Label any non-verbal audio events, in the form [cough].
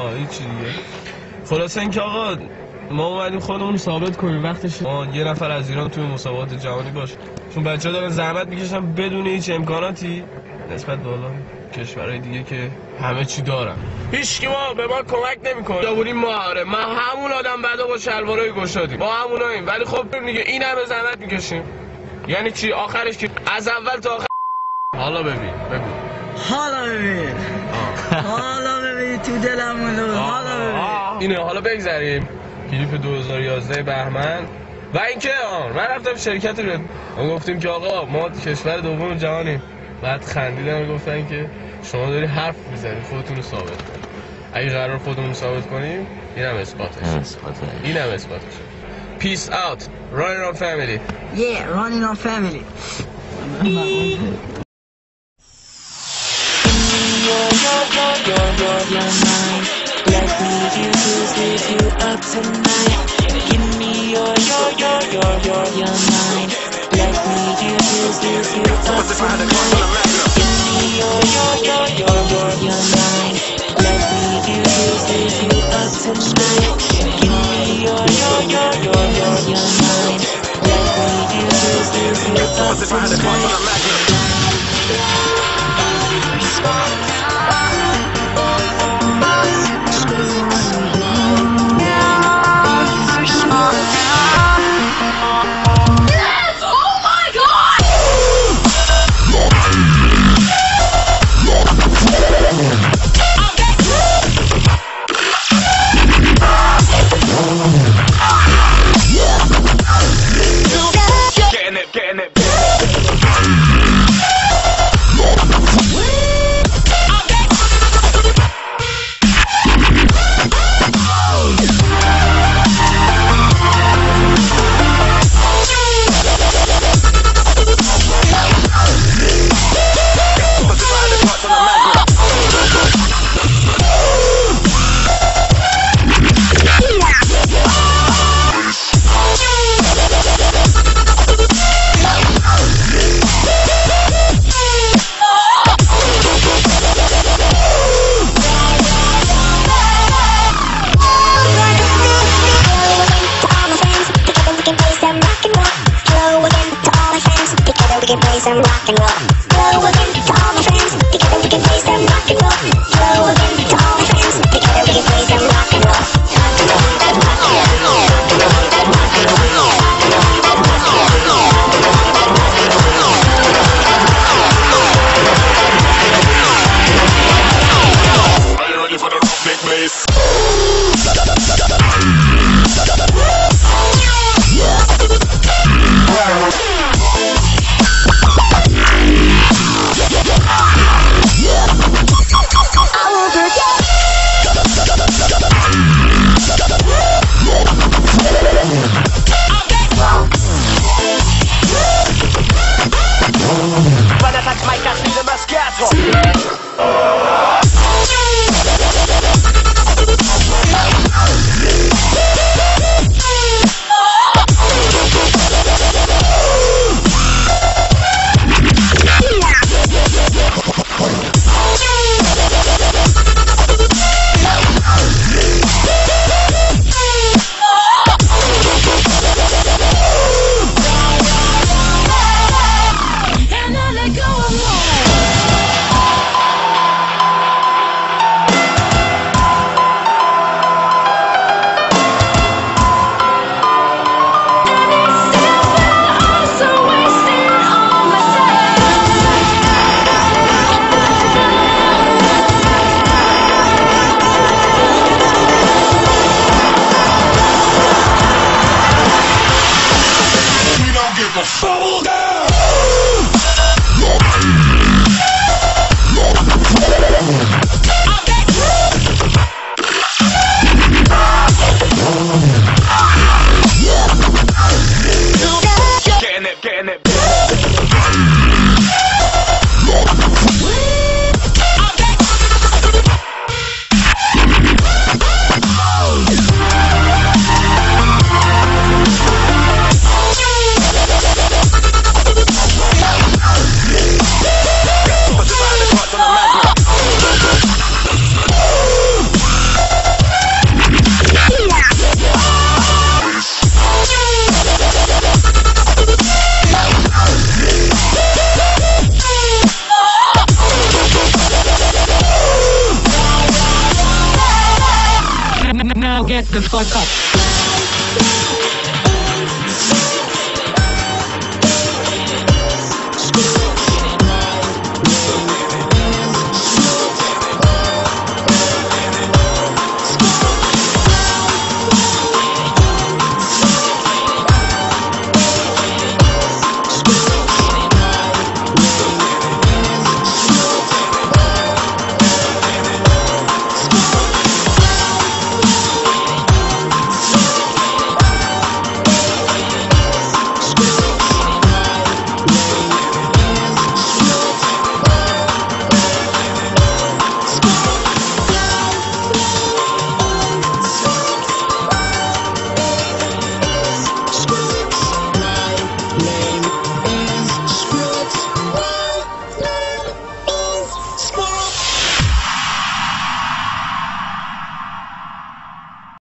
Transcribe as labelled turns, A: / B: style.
A: آه هیچی دیگه. خلاصه اینکه آقا ما اومدیم خودمون ثابت کنیم. وقتش ما یه نفر از ایران توی مسابقات جهانی باشه. چون بچه دارن زحمت می‌کشن بدون هیچ امکاناتی. نسبت به حالا کشورهای دیگه که همه چی دارن. هیچ ما به ما کمک نمی‌کنه. دابونیم ما آره. ما همون آدم بعدا با شلوارای گشادیم. ما هموناییم. ولی خب دیگه این همه زحمت می‌کشیم. یعنی چی؟ آخرش که از اول تا آخر حالا ببین بگو.
B: حالا ببین. حالا ببین. تو دلمونو حالا ببین.
A: آه، اینه حالا بگذریم. کلیپ 2011 بهمن و اینکه من رفتم شرکت رو. ما گفتیم که آقا ما کشور دوم جهانیم. بعد خندیدن و گفتن که شما داری حرف می‌زنی خودتون رو ثابت کنید اگه قرار خودمون رو ثابت کنیم اینم اثباتش اینم اثباتش پیس اوت ران ران فامیلی
B: Yeah, running on family. [laughs]
C: Someone's trying to cross on the map now. Someone's trying to
D: cross you the
C: map rock
E: and roll.
F: shut the fuck up.